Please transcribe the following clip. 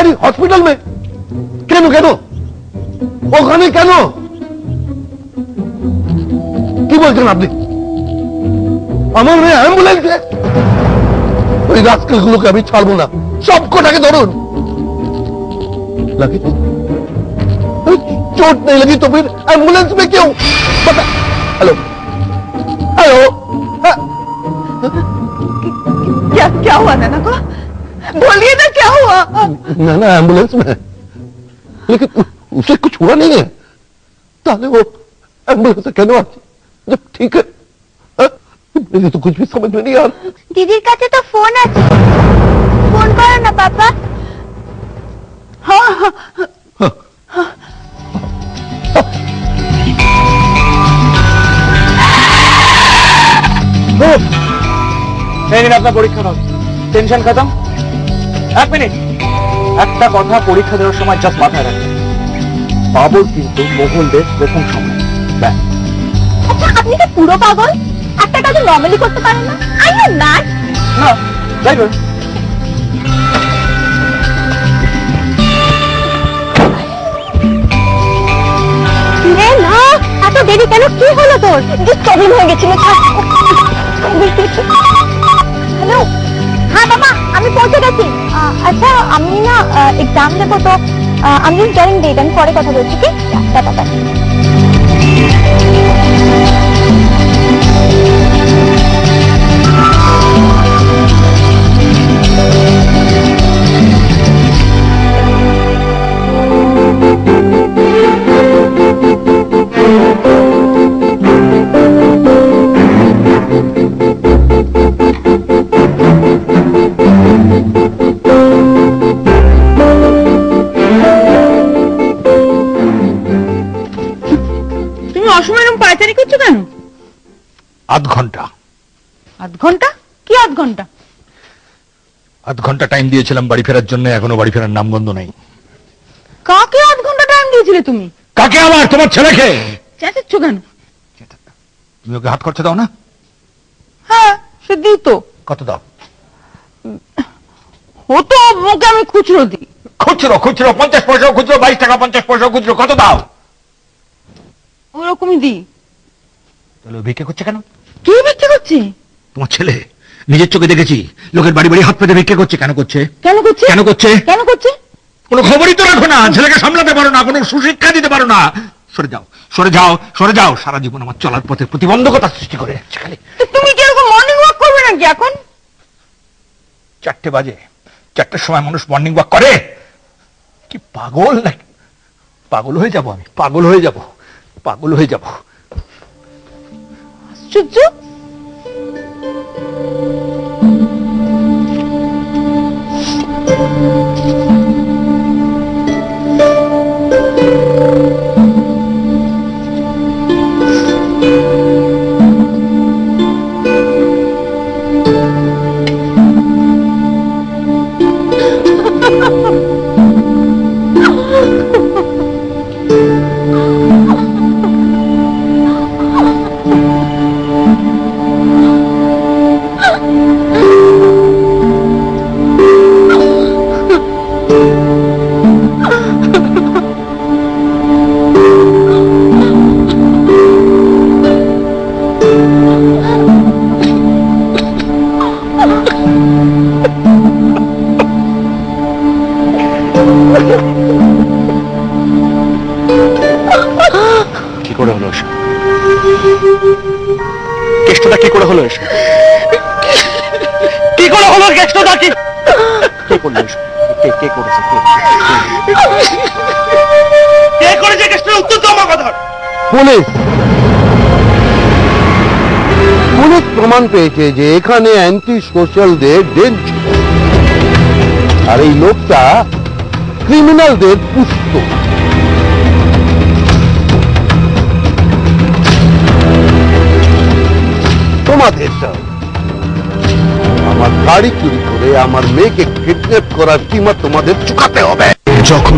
गाड़ी हॉस्पिटल में কেন কেন ওখানে কেন কি বলছেন আপনি আমার মেয়ে অ্যাম্বুলেন্সে ওই রাস্কেলগুলোকে আমি ছাড়বো না সব কটাকে ধরুন लगी अरे चोट नहीं लगी तो फिर एम्बुलेंस में क्यों बता हेलो हेलो हाँ, क्या क्या हुआ नाना को बोलिए ना क्या हुआ ना ना एम्बुलेंस में है। लेकिन उसे कुछ हुआ नहीं है ताले वो एम्बुलेंस से कहने आती जब ठीक है हाँ, मुझे तो कुछ भी समझ में नहीं आ रहा দিদির কাছে তো ফোন আছে ফোন করো না পাপা हाँ हाँ এই নিন আপনার পরীক্ষা নাও টেনশন খতম এক মিনিট। একটা কথা পরীক্ষা দেওয়ার সময় জাস্ট মাথায় রাখবেন বাবর কিন্তু মোগলদের প্রথম সময়। ব্যাস। আচ্ছা আপনি তো পুরো পাগল? একটা কাজ নর্মালি করতে পারেন না? আই এম না যাই না এত দেরি কেন? কি হলো তোর? ডিস্টার্বিং হয়ে গেছিল হ্যালো? হ্যাঁ বাবা আমি পৌঁছে গেছি। আচ্ছা আমি না এক্সাম দেবো তো। আমি জয়েন ডেট আমি পরে কথা বলছি কি টাটা অসময় এরকম পায়চারি করছ কেন? আধ ঘণ্টা। আধ ঘণ্টা? কি আধ ঘণ্টা? আধ ঘণ্টা টাইম দিয়েছিলাম বাড়ি ফেরার জন্য এখনও বাড়ি ফেরার নামগন্ধ নেই। কাকে আধ ঘণ্টা টাইম দিয়েছিলে তুমি? কাকে আবার? তোমার ছেলেকে? চেঁচাচ্ছ কেন? তুমি ওকে হাত খরচা দাও না? হ্যাঁ সে দিই তো। কত দাও? হতো মুখে আমি খুচরো দিই। খুচরো খুচরো পঞ্চাশ পয়সা খুচরো বাইশ টাকা পঞ্চাশ পয়সা খুচরো কত দাও? ওরকমই দিই। তাহলে ও ভিক্ষে করছে কেন? কে বিক্রি করছে? তোমার ছেলে নিজের চোখে দেখেছি লোকের বাড়ি বাড়ি হাত পেতে ভিক্ষে করছে কেন করছে? কেন করছে? কেন করছে? কেন করছে? কোনো খবরই তো রাখো না ছেলেকে সামলাতে পারো না কোনো সুশিক্ষা দিতে পারো না। সরে যাও সরে যাও সরে যাও সারা জীবন আমার চলার পথে প্রতিবন্ধকতা সৃষ্টি করে যাচ্ছে খালি। তুমি কি এরকম মর্নিং ওয়াক করবে নাকি এখন? চারটে বাজে চারটের সময় মানুষ মর্নিং ওয়াক করে। কি পাগল নাকি? পাগল হয়ে যাব আমি পাগল হয়ে যাব। পাগল হয়ে যাব। আশ্চর্য! করে হলো এসব? কেষ্টটা কি করে হলো এসব? কি করে হলো কেষ্টটা কি? কে করল কে কে করেছে? কে? কে করেছে কেষ্টটা উত্তর তো আমার কথা। পুলিশ পুলিশ প্রমাণ পেয়েছে যে এখানে অ্যান্টি সোশ্যালদের ডেন আর এই লোকটা ক্রিমিনালদের পুষ্ট দাও। আমার গাড়ি চুরি করে আমার মেয়েকে কিডন্যাপ করার কিমা তোমাদের চুকাতে হবে। যখন